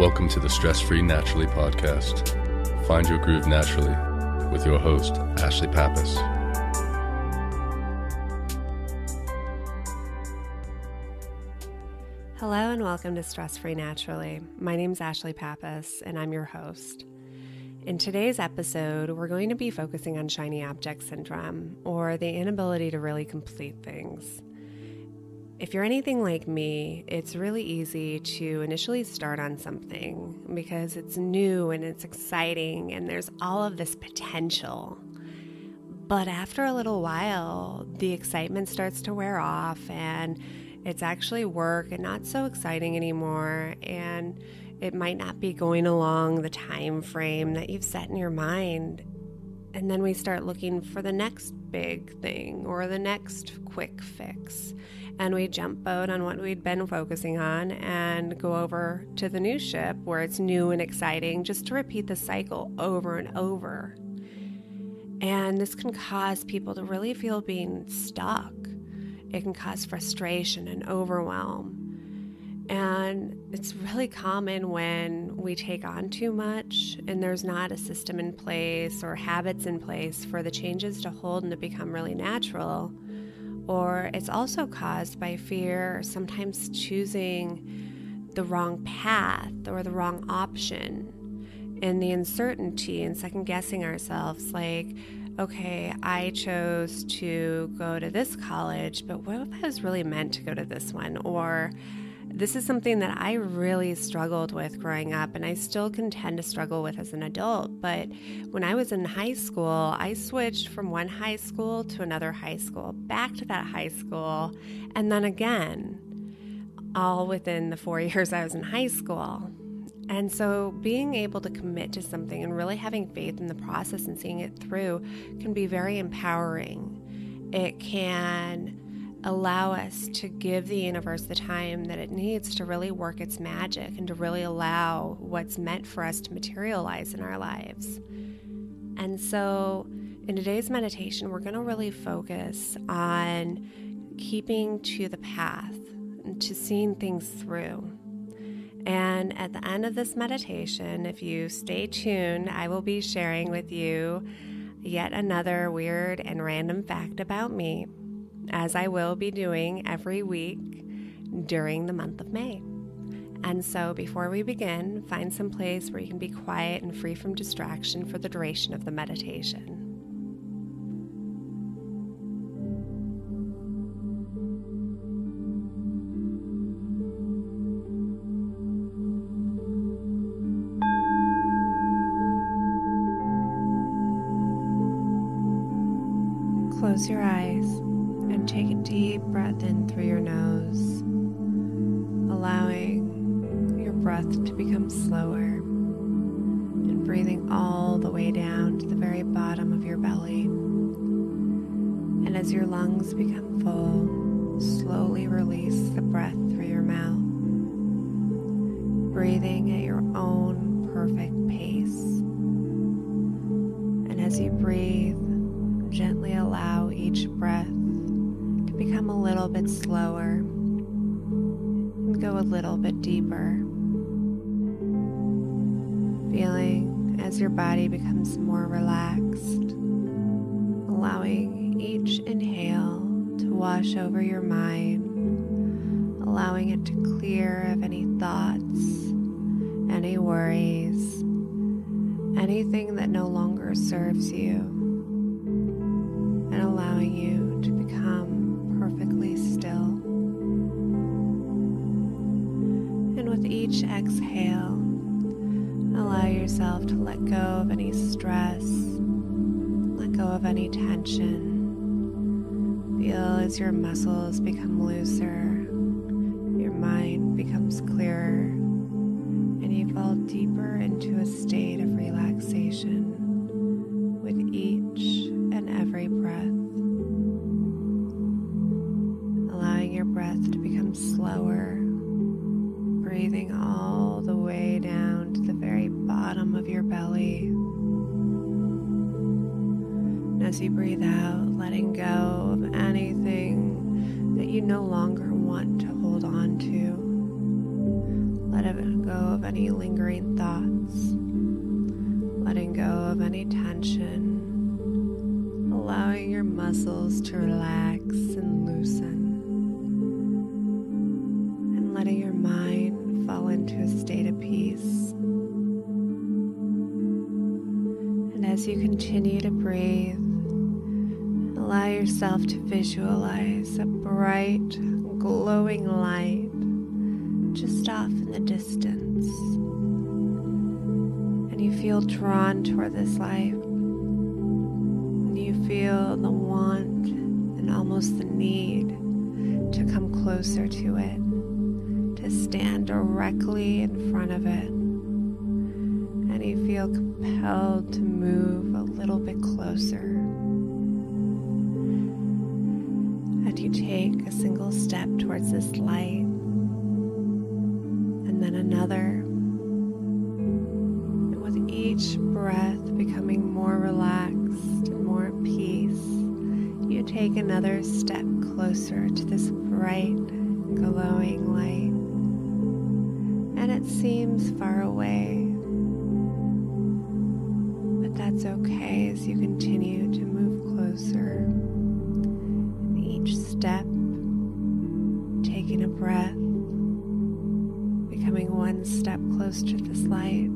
Welcome to the Stress Free Naturally podcast. Find your groove naturally with your host, Ashley Pappas. Hello and welcome to Stress Free Naturally. My name is Ashley Pappas and I'm your host. In today's episode, we're going to be focusing on shiny object syndrome or the inability to really complete things. If you're anything like me, it's really easy to initially start on something because it's new and it's exciting and there's all of this potential. But after a little while, the excitement starts to wear off and it's actually work and not so exciting anymore and it might not be going along the time frame that you've set in your mind and then we start looking for the next big thing or the next quick fix and we jump boat on what we'd been focusing on and go over to the new ship where it's new and exciting just to repeat the cycle over and over. And this can cause people to really feel being stuck. It can cause frustration and overwhelm. And it's really common when we take on too much and there's not a system in place or habits in place for the changes to hold and to become really natural or it's also caused by fear, sometimes choosing the wrong path or the wrong option, and the uncertainty and second guessing ourselves like, okay, I chose to go to this college, but what if I was really meant to go to this one? Or this is something that I really struggled with growing up, and I still contend to struggle with as an adult. But when I was in high school, I switched from one high school to another high school, back to that high school, and then again, all within the four years I was in high school. And so, being able to commit to something and really having faith in the process and seeing it through can be very empowering. It can allow us to give the universe the time that it needs to really work its magic and to really allow what's meant for us to materialize in our lives. And so, in today's meditation, we're going to really focus on keeping to the path and to seeing things through. And at the end of this meditation, if you stay tuned, I will be sharing with you yet another weird and random fact about me as I will be doing every week during the month of May. And so, before we begin, find some place where you can be quiet and free from distraction for the duration of the meditation. Close your eyes and take a deep breath in through your nose, allowing your breath to become slower and breathing all the way down to the very bottom of your belly. And as your lungs become full, slowly release the breath through your mouth, breathing at your own perfect pace. And as you breathe, gently allow each breath become a little bit slower and go a little bit deeper. Feeling as your body becomes more relaxed, allowing each inhale to wash over your mind, allowing it to clear of any thoughts, any worries, anything that no longer serves you, and allowing you each exhale, allow yourself to let go of any stress, let go of any tension. Feel as your muscles become looser, your mind becomes clearer, and you fall deeper into a state of relaxation as you breathe out, letting go of anything that you no longer want to hold on to, letting go of any lingering thoughts, letting go of any tension, allowing your muscles to relax and loosen, and letting your mind fall into a state of peace. And as you continue to breathe, allow yourself to visualize a bright, glowing light just off in the distance. And you feel drawn toward this light. And you feel the want and almost the need to come closer to it, to stand directly in front of it. And you feel compelled to move a little bit closer. And you take a single step towards this light and then another. And with each breath becoming more relaxed and more at peace, you take another step closer to this bright, glowing light. And it seems far away, but that's okay as you continue to move closer. Becoming one step closer to this light,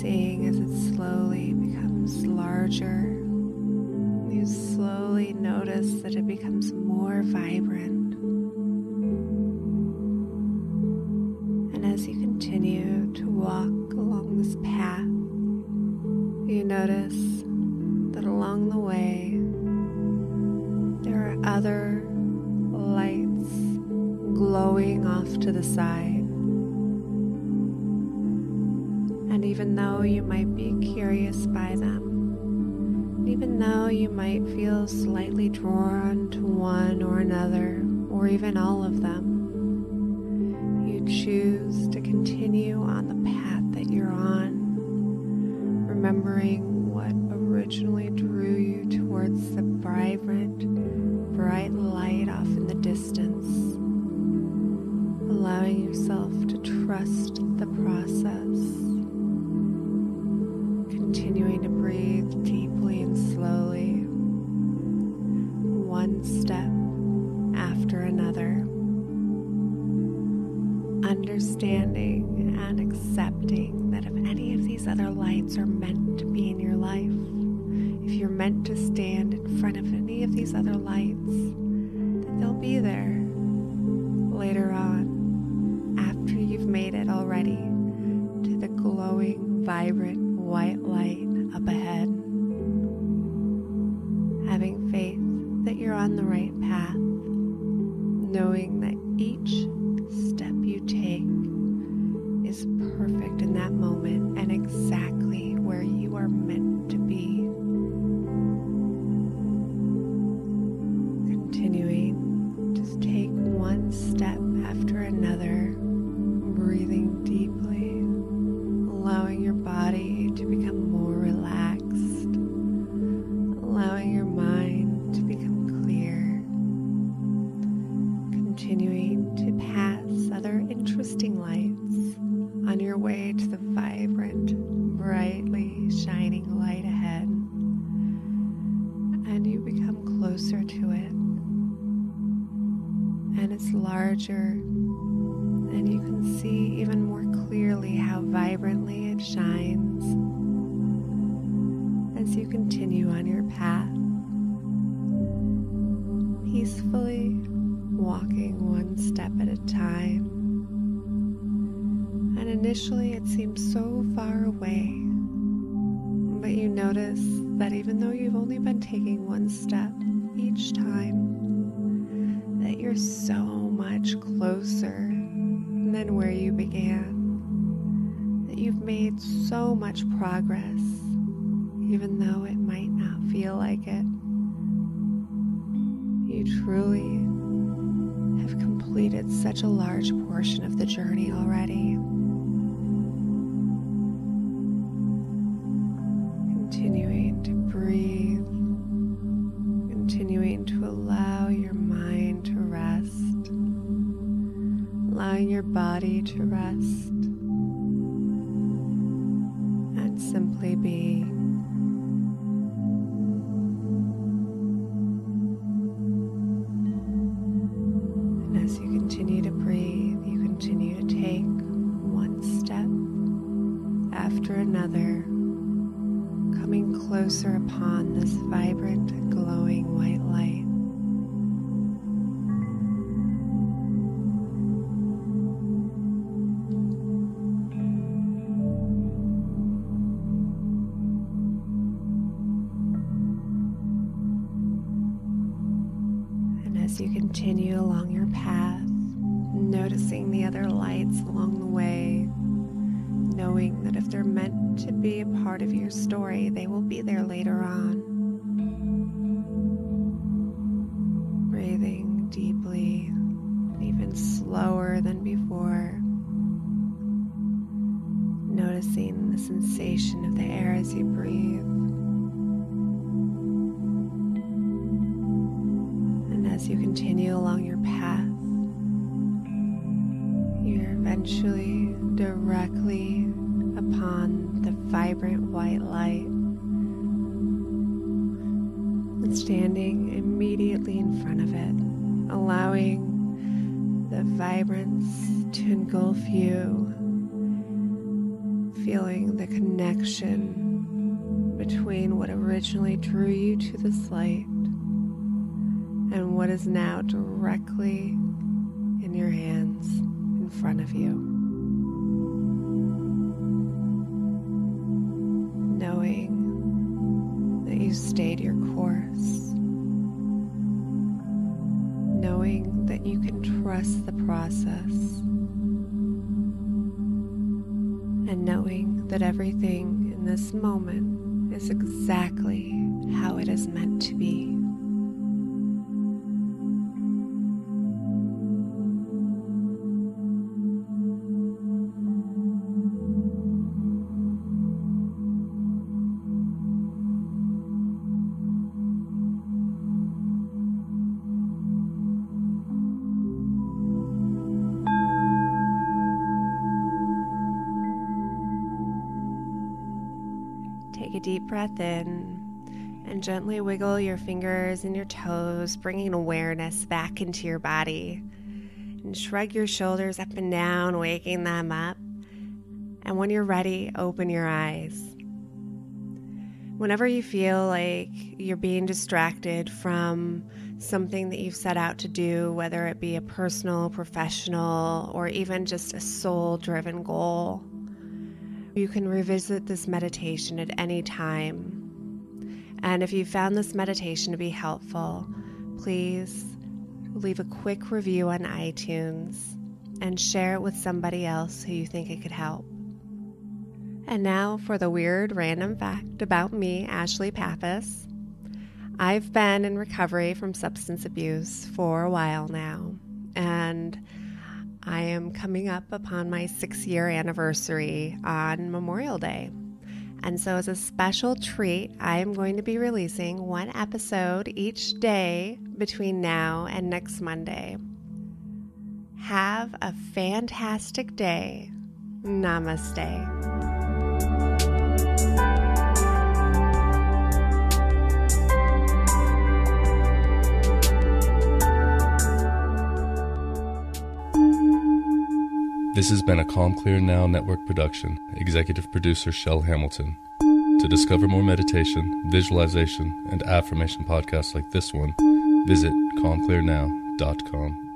seeing as it slowly becomes larger. You slowly notice that it becomes more vibrant. And as you continue to walk along this path, you notice that along the way to the side. And even though you might be curious by them, even though you might feel slightly drawn to one or another, or even all of them, you choose to continue on the path that you're on, remembering what originally drew you towards the vibrant, bright light off in the distance allowing yourself to trust the process. Continuing to breathe deeply and slowly, one step after another. Understanding and accepting that if any of these other lights are made it already to the glowing, vibrant white light up ahead. Having faith that you're on the right path, knowing that each step you take is perfect in that moment and exactly where you are meant to be. Continuing, just take one step after another closer to it. And it's larger and you can see even more clearly how vibrantly it shines as you continue on your path, peacefully walking one step at a time. And initially it seems so far away, but you notice that even though you've only been taking one step each time, that you're so much closer than where you began. That you've made so much progress, even though it might not feel like it. You truly have completed such a large portion of the journey already. Body to rest and simply be. And as you continue to breathe, you continue to take one step after another, coming closer upon this vibrant, glowing white light. Continue along your path, noticing the other lights along the way, knowing that if they're meant to be a part of your story, they will be there later on. Breathing deeply, even slower than before. Noticing the sensation of the air as you breathe. As you continue along your path, you're eventually directly upon the vibrant white light. And standing immediately in front of it, allowing the vibrance to engulf you, feeling the connection between what originally drew you to this light and what is now directly in your hands in front of you. Knowing that you stayed your course. Knowing that you can trust the process. And knowing that everything in this moment is exactly how it is meant to be. Take a deep breath in and gently wiggle your fingers and your toes, bringing awareness back into your body. And shrug your shoulders up and down, waking them up. And when you're ready, open your eyes. Whenever you feel like you're being distracted from something that you've set out to do, whether it be a personal, professional, or even just a soul driven goal, you can revisit this meditation at any time. And if you found this meditation to be helpful, please leave a quick review on iTunes and share it with somebody else who you think it could help. And now for the weird random fact about me, Ashley Pappas. I've been in recovery from substance abuse for a while now, and I am coming up upon my six year anniversary on Memorial Day. And so, as a special treat, I am going to be releasing one episode each day between now and next Monday. Have a fantastic day. Namaste. This has been a Calm Clear Now Network production. Executive producer Shell Hamilton. To discover more meditation, visualization, and affirmation podcasts like this one, visit calmclearnow.com.